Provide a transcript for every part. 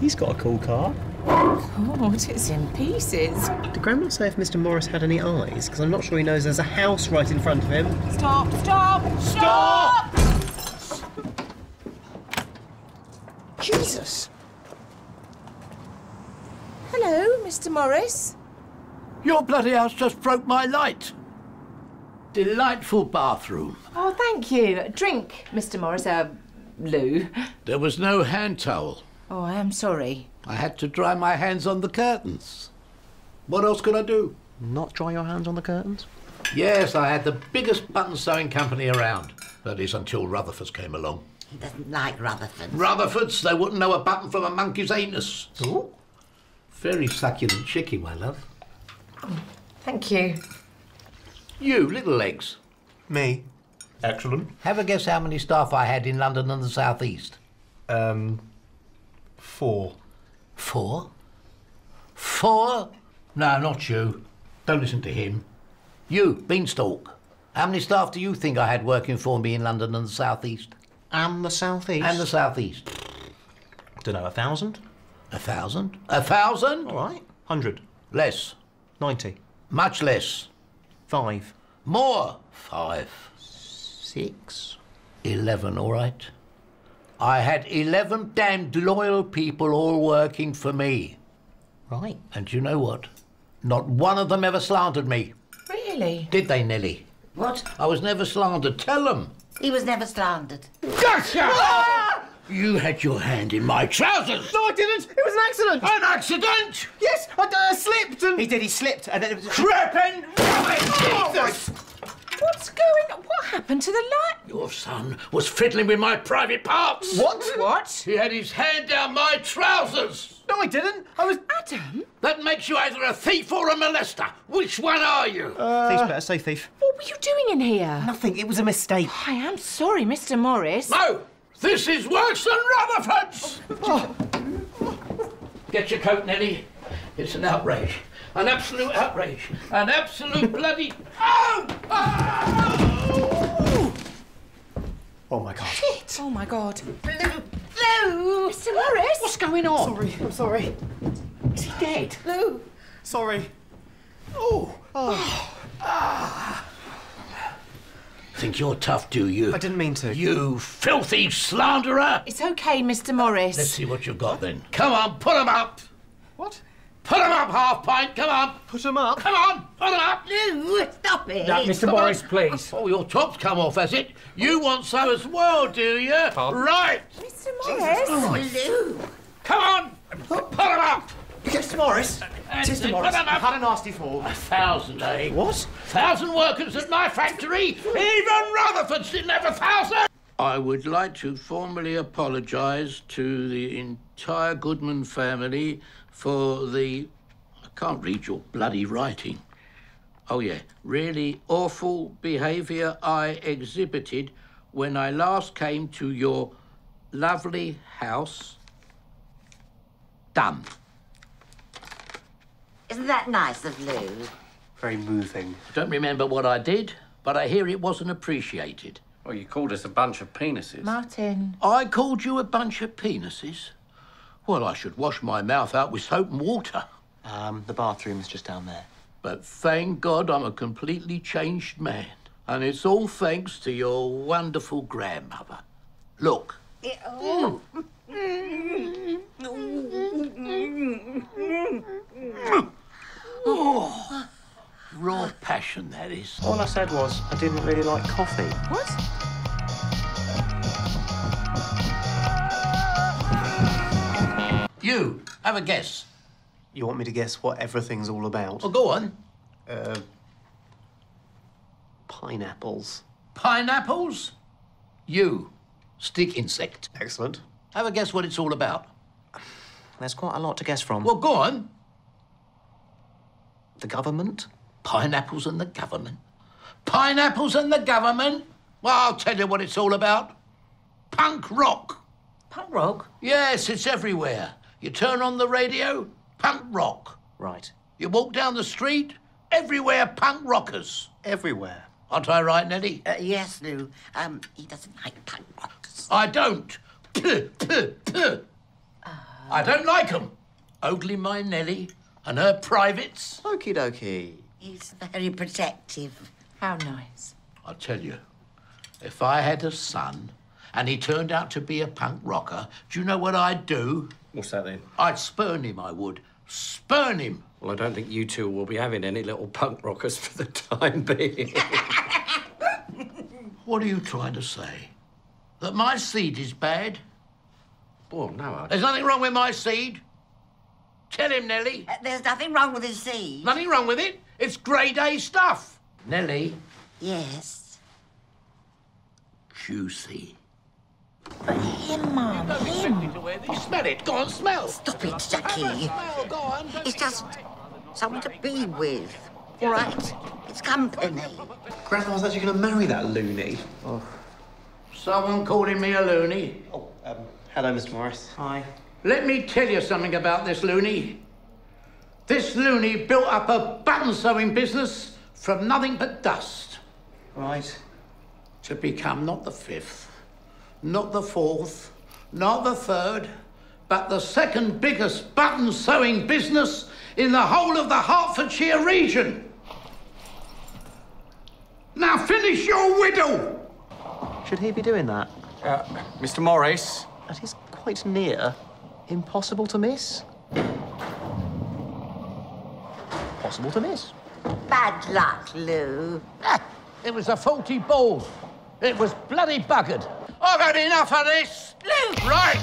He's got a cool car. God, it's in pieces. Did Grandma say if Mr. Morris had any eyes? Because I'm not sure he knows there's a house right in front of him. Stop, stop, stop! Jesus! Hello, Mr. Morris. Your bloody house just broke my light. Delightful bathroom. Oh, thank you. Drink, Mr. Morris. Uh, Lou. There was no hand towel. Oh, I am sorry. I had to dry my hands on the curtains. What else could I do? Not dry your hands on the curtains? Yes, I had the biggest button sewing company around. That is until Rutherford's came along. He doesn't like Rutherford's. Rutherford's, they wouldn't know a button from a monkey's anus. Ooh. Very succulent chickie, my love. Thank you. You, little legs. Me. Excellent. Have a guess how many staff I had in London and the South East. Um, four. Four? Four? No, not you. Don't listen to him. You, Beanstalk. How many staff do you think I had working for me in London and the South East? And the southeast. And the South East? Don't know, a thousand? A thousand? A thousand? All right. Hundred. Less. Ninety. Much less. Five. More. Five. Six. Eleven, all right. I had eleven damned loyal people all working for me. Right. And you know what? Not one of them ever slandered me. Really? Did they, Nellie? What? I was never slandered. Tell them. He was never slandered. Gotcha! You had your hand in my trousers. No, I didn't. It was an accident. An accident? Yes, I uh, slipped. And... He did. He slipped, and then it was. Creeping! Jesus! What's going on? What happened to the light? Your son was fiddling with my private parts. What? What? He had his hand down my trousers. No, I didn't. I was. Adam? That makes you either a thief or a molester. Which one are you? Uh, Thief's better say thief. What were you doing in here? Nothing. It was a mistake. I am sorry, Mr. Morris. No! This is worse than Rutherford's! Oh. Get your coat, Nellie. It's an outrage. An absolute outrage. An absolute bloody. Oh! Oh! Oh my god. Oh, my God. Lou! Mr. Morris? What's going on? Sorry. I'm sorry. Is he dead? Lou! Sorry. Oh, oh. oh. Ah. Think you're tough, do you? I didn't mean to. You filthy slanderer! It's okay, Mr. Morris. Let's see what you've got then. Come on, put 'em up! What? Put 'em up, half pint, come on! Put him up. Come on, put 'em up! Lou, stop it! Mr. Morris, please. Oh, your top's come off, has it? You want some as well, do you? Right! Mr. Morris? Lou! Come on! Put 'em up! Mr. Morris. That's Mr. Morris. put 'em I've up. had a nasty fall. A thousand, eh? What? A Thousand workers at my factory? Even Rutherford's didn't have a thousand! I would like to formally apologise to the entire Goodman family for the. I can't read your bloody writing. Oh, yeah. Really awful behaviour I exhibited when I last came to your lovely house. Done. Isn't that nice of Lou? Very moving. Don't remember what I did, but I hear it wasn't appreciated. Well, you called us a bunch of penises. Martin. I called you a bunch of penises? Well, I should wash my mouth out with soap and water. Um, the bathroom's just down there. But thank God I'm a completely changed man. And it's all thanks to your wonderful grandmother. Look. Oh. Oh, raw passion, that is. All I said was I didn't really like coffee. What? Have a guess. You want me to guess what everything's all about? Well, go on. Uh, pineapples. Pineapples? You, stick insect. Excellent. Have a guess what it's all about. There's quite a lot to guess from. Well, go on. the government? Pineapples and the government. Pineapples and the government? Well, I'll tell you what it's all about. Punk rock. Punk rock? Yes, it's everywhere. You turn on the radio, punk rock. Right. You walk down the street, everywhere punk rockers. Everywhere. Aren't I right, Nelly? Uh, yes, Lou. Um, he doesn't like punk rockers. I don't. Puh, puh, puh. I don't like 'em. Ogling my Nelly and her privates. Okie dokie. He's very protective. How nice. I tell you, if I had a son and he turned out to be a punk rocker, do you know what I'd do? What's that then? I'd spurn him, I would. Spurn him. Well, I don't think you two will be having any little punk rockers for the time being. What are you trying to say? That my seed is bad? well, no, I... There's nothing wrong with my seed. Tell him, Nelly. Uh, There's nothing wrong with his seed. Nothing wrong with it. It's grade A stuff. Nelly, Yes. juicy. Him, Mum, him. Smell it. Go on, smell. Stop it, Jackie. Smell, go on. It's just someone to be with. All right? It's company. Grandma's actually going to marry that loony. Someone calling me a loony. Oh, um, hello, Mr. Morris. Hi. Let me tell you something about this loony. This loony built up a button sewing business from nothing but dust Right. to become not the fifth, not the fourth, not the third, but the second biggest button sewing business in the whole of the Hertfordshire region. Now finish your widow! Should he be doing that? Uh, Mr. Morris? That is quite near. Impossible to miss. Possible to miss. Bad luck, Lou. Ah, it was a faulty ball. It was bloody buggered. I've had enough of this. Right.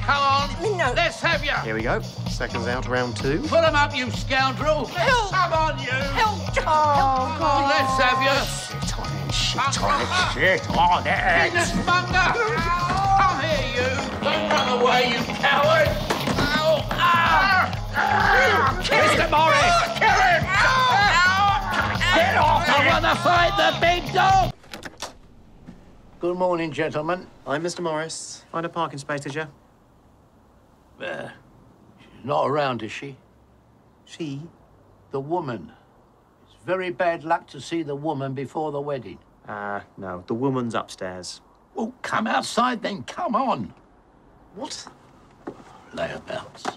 Come on. No. Let's have you. Here we go. Seconds out, round two. Put 'em up, you scoundrel. Help. Come on, you. Help! Come on, let's have you. Shit on it, shit on it, shit on Business monger. Come here, you. Don't run away, you coward. Ow. Ah. Mr. Morris. Kill him. Get off. I want to fight the big dog. Good morning, gentlemen. I'm Mr. Morris. Find a parking space, did you? Uh, she's not around, is she? She? The woman. It's very bad luck to see the woman before the wedding. Uh, no. The woman's upstairs. Well, come outside then. Come on. What? Layabouts.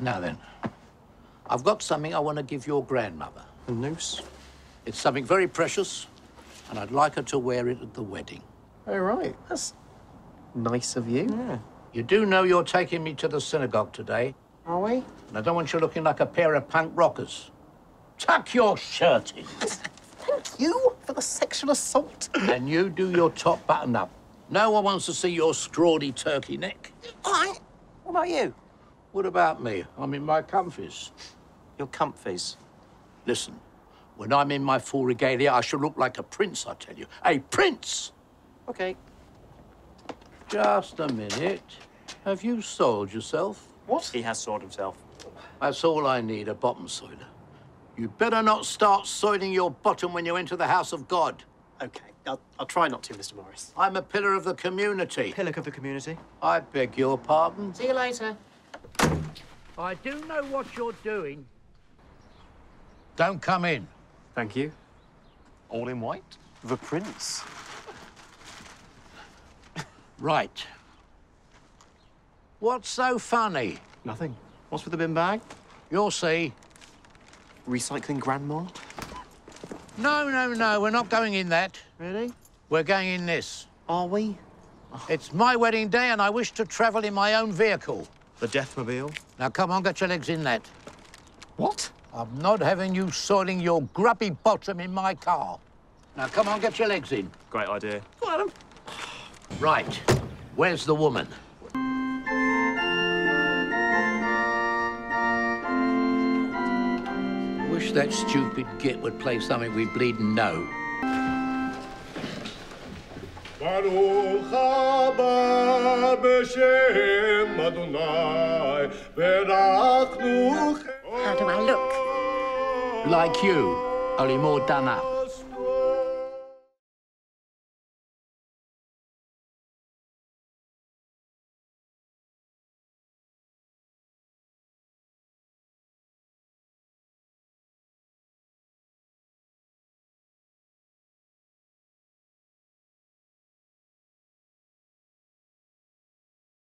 Now then, I've got something I want to give your grandmother. A noose? It's something very precious, and I'd like her to wear it at the wedding. Oh, right. That's nice of you. Yeah. You do know you're taking me to the synagogue today, Are we? and I don't want you looking like a pair of punk rockers. Tuck your shirt in. Thank you for the sexual assault. and you do your top button up. No one wants to see your scrawny turkey neck. What? What about you? What about me? I'm in my comfies. Your comfies. Listen, when I'm in my full regalia, I shall look like a prince, I tell you. A prince! Okay. Just a minute. Have you soiled yourself? What? He has soiled himself. That's all I need, a bottom soiler. You'd better not start soiling your bottom when you enter the house of God. Okay. I'll, I'll try not to, Mr. Morris. I'm a pillar of the community. Pillock of the community. I beg your pardon. See you later. I do know what you're doing. Don't come in. Thank you. All in white? The prince. Right. What's so funny? Nothing. What's with the bin bag? You'll see. Recycling grandma? No, no, no, we're not going in that. Really? We're going in this. Are we? It's my wedding day and I wish to travel in my own vehicle. The Deathmobile? Now, come on, get your legs in that. What? I'm not having you soiling your grubby bottom in my car. Now, come on, get your legs in. Great idea. Right. Where's the woman? Wish that stupid git would play something we bleeding know. ברוך הבא בשם אדוני, ברכנו How do I look? Like you, only more done up.